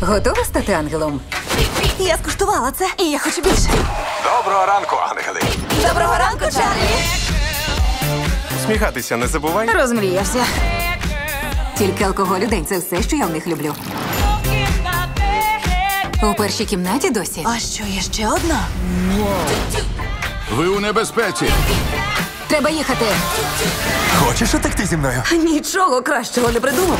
Готова стати ангелом? Я скуштувала це, і я хочу більше. Доброго ранку, ангели. Доброго ранку, Чарлі. Сміхатися не забувай. Розмріявся. Тільки алкоголь у день це все, що я в них люблю. У першій кімнаті досі. А що є ще одна? Ви у небезпеці. Треба їхати. Хочеш утекти зі мною? Нічого кращого не придумав.